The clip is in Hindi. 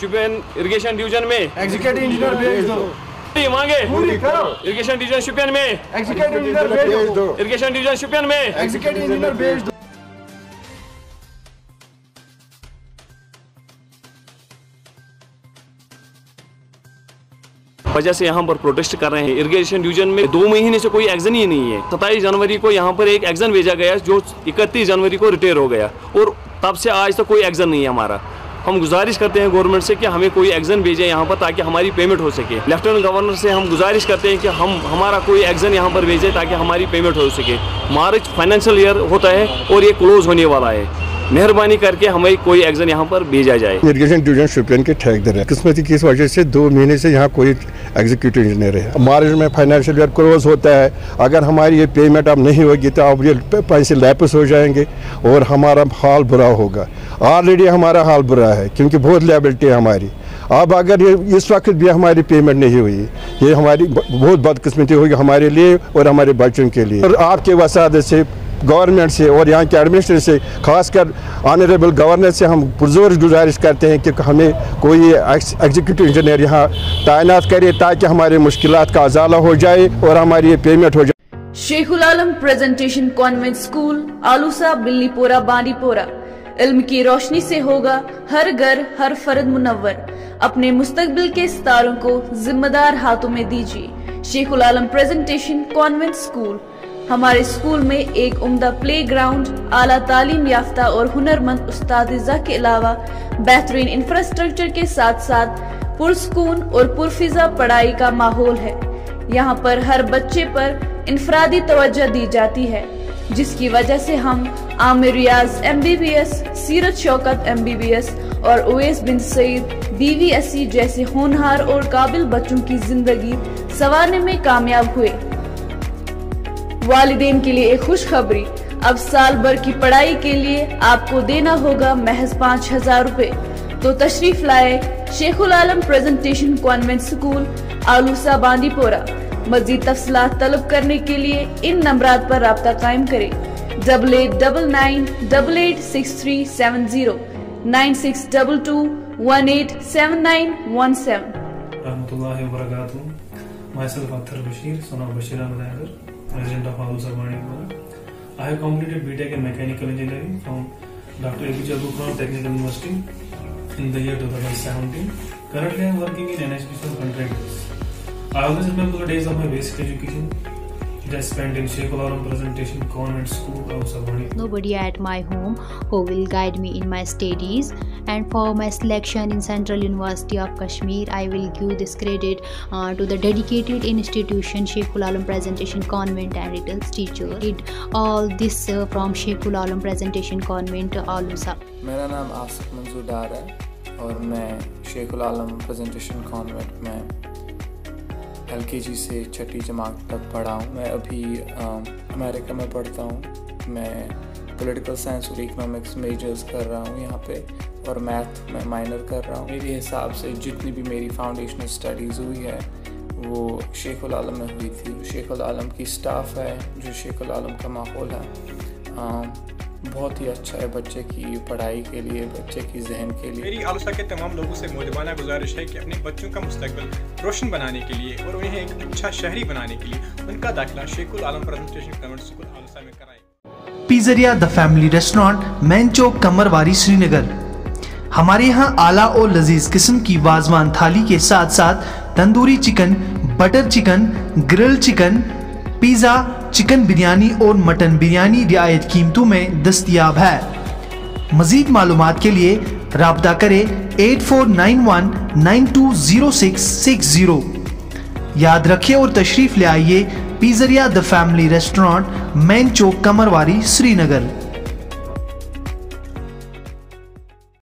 शुपियन इरिगेशन डिवीज़न में। एग्जीक्यूटिव इंजीनियर भेज दो। मांगे। पूरी करो। इरिगेशन डिवीज़न शुपियन में। एग्जीक्यूटिव इंजीनियर भेज दो। इरिगेशन डिवीज़न शुपियन में। एग्जीक्यूटिव इंजीनियर भेज दो। वजह से यहाँ पर प्रोटेस्ट कर रहे हैं। इरिगेशन डिवीज़न में दो महीने से कोई एक्शन ही नहीं है। सत्ताईस जनवरी को यहाँ पर एक एक्शन भेजा गया जो इकतीस जनवरी को रिटायर हो गया। और तब से आज तक तो कोई एक्शन नहीं है हमारा। हम गुजारिश करते हैं गवर्नमेंट से कि हमें कोई एक्शन भेजे यहाँ पर ताकि हमारी पेमेंट हो सके। लेफ्टिनेंट गवर्नर से हम गुजारिश करते हैं कि हम, हमारा कोई एक्शन यहाँ पर भेजे ताकि हमारी पेमेंट हो सके। मार्च फाइनेंशियल ईयर होता है और ये क्लोज होने वाला है। मेहरबानी करके हमें कोई एक्शन यहाँ पर भेजा जाए। इरिगेशन डिवीज़न शुपियन के ठेकेदार है। किस्मती की इस वजह से दो महीने से यहाँ कोई एग्जीक्यूटिव इंजीनियर है? मार्च में फाइनेंशियल ईयर क्लोज होता है। अगर हमारी ये पेमेंट अब नहीं होगी तो अब ये पैसे लैपस हो जाएँगे और हमारा हाल बुरा होगा। ऑलरेडी हमारा हाल बुरा है, क्योंकि बहुत लेबिलिटी है हमारी। अब अगर ये, इस वक्त भी हमारी पेमेंट नहीं हुई, ये हमारी बहुत बदकिस्मती होगी हमारे लिए और हमारे बच्चों के लिए। और आपके वसादत से गवर्नमेंट से और यहाँ के एडमिनिस्ट्रेशन से, खासकर ऑनरेबल गवर्नर से हम पुरजोर गुजारिश करते हैं कि हमें कोई एग्जीक्यूटिव इंजीनियर यहाँ तैनात करे ताकि हमारे मुश्किल का अजाला हो जाए और हमारी पेमेंट हो जाए। Sheikhul Alam presentation convent school Alusa, Billipora, Bandipora. इल्म की रोशनी से होगा हर घर, हर फर्द मुनवर अपने मुस्तकबिल के सितारों को जिम्मेदार हाथों में दीजिए। Sheikhul Alam presentation convent school हमारे स्कूल में एक उम्दा प्ले ग्राउंड आला तालीम याफ्ता और हुनरमंद उस्ताजा के अलावा बेहतरीन इंफ्रास्ट्रक्चर के साथ साथ पुरस्कून और पुरफिजा पढ़ाई का माहौल है। यहाँ पर हर बच्चे पर इंफरादी तवज्जो दी जाती है, जिसकी वजह से हम Aamir Riyaz M B B S Seerat Shaukat M B B S और Owais bin Saeed B V S C जैसे होनहार और काबिल बच्चों की ज़िंदगी संवारने में कामयाब हुए। वालिदेन के लिए एक खुशखबरी। अब साल भर की पढ़ाई के लिए आपको देना होगा महज पाँच हज़ार रूपए। तो तशरीफ़ लाए Sheikhul Alam presentation convent school Alusa Bandipora मजीद तफसलात तलब करने के लिए इन नंबर पर रबता कायम करें। Double eight double nine double eight six three seven zero nine six double two one eight seven nine one seven Akhtar Bashir, son of Bashir Ahmed Nagar, resident of Alusa Kumar. I have completed BTEC in Mechanical Engineering from Dr. APJ Abdul Technical University in the year 2017. Currently, I am working in NHPC contractors. I always remember the days of my basic education that spent in Sheikh Presentation Convent School, Alusa Banipura. nobody at my home who will guide me in my studies and for my selection in central university of kashmir i will give this credit uh, to the dedicated institution sheikhul alam presentation convent and its teacher did all this uh, from sheikhul alam presentation convent alusa मेरा नाम आसिफ मंजूर डार है और मैं शेखुल आलम प्रेजेंटेशन कॉन्वेंट में एलकेजी से छठी जमात तक पढ़ा हूँ। मैं अभी अम, अमेरिका में पढ़ता हूँ। मैं पॉलिटिकल साइंस और इकोनॉमिक्स मेजर्स कर रहा हूँ यहाँ पे और मैथ में माइनर कर रहा हूँ। मेरे हिसाब से जितनी भी मेरी फाउंडेशनल स्टडीज़ हुई है वो शेखुल आलम में हुई थी। शेखुल आलम की स्टाफ है जो शेखुल आलम का माहौल है। बहुत ही अच्छा है बच्चे की पढ़ाई के लिए बच्चे की जहन के लिए। मेरी आलोचना के तमाम लोगों से मोजबाना गुजारिश है कि अपने बच्चों का मुस्तकबिल रोशन बनाने के लिए और उन्हें एक अच्छा शहरी बनाने के लिए उनका दाखिला Sheikhul Alam presentation convent school Alosa में कराएँ। Pizzeria the family restaurant main Chowk Qamarwari Srinagar. हमारे यहाँ आला और लजीज किस्म की वाजवान थाली के साथ साथ tandoori chicken butter chicken grill chicken pizza chicken biryani और मटन बिरयानी रियायत कीमतों में दस्तियाब है। मजीद मालूम के लिए रबता करें eight four nine one nine two zero six six zero. याद रखिए और तशरीफ़ ले आइए pizzeria the family restaurant, main Chowk, Qamarwari, Srinagar.